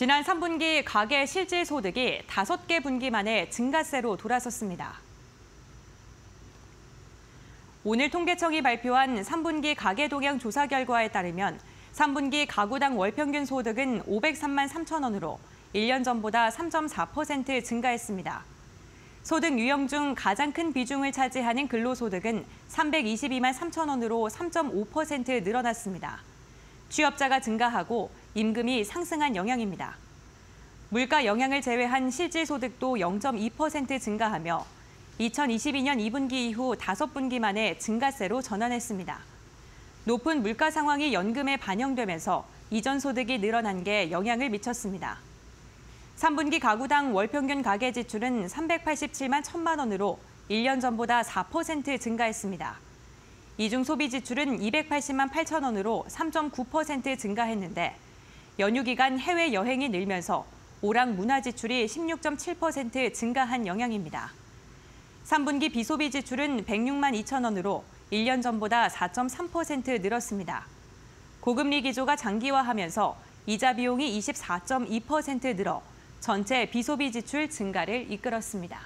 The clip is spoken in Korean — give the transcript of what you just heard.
지난 3분기 가계 실질 소득이 5개 분기 만에 증가세로 돌아섰습니다. 오늘 통계청이 발표한 3분기 가계 동향 조사 결과에 따르면 3분기 가구당 월평균 소득은 503만 3천 원으로 1년 전보다 3.4% 증가했습니다. 소득 유형 중 가장 큰 비중을 차지하는 근로소득은 322만 3천 원으로 3.5% 늘어났습니다. 취업자가 증가하고 임금이 상승한 영향입니다. 물가 영향을 제외한 실질 소득도 0.2% 증가하며 2022년 2분기 이후 5분기 만에 증가세로 전환했습니다. 높은 물가 상황이 연금에 반영되면서 이전 소득이 늘어난 게 영향을 미쳤습니다. 3분기 가구당 월평균 가계 지출은 387만 1천만 원으로 1년 전보다 4% 증가했습니다. 이중 소비 지출은 280만 8천 원으로 3.9% 증가했는데 연휴 기간 해외 여행이 늘면서 오락 문화 지출이 16.7% 증가한 영향입니다. 3분기 비소비 지출은 106만 2천 원으로 1년 전보다 4.3% 늘었습니다. 고금리 기조가 장기화하면서 이자 비용이 24.2% 늘어 전체 비소비 지출 증가를 이끌었습니다.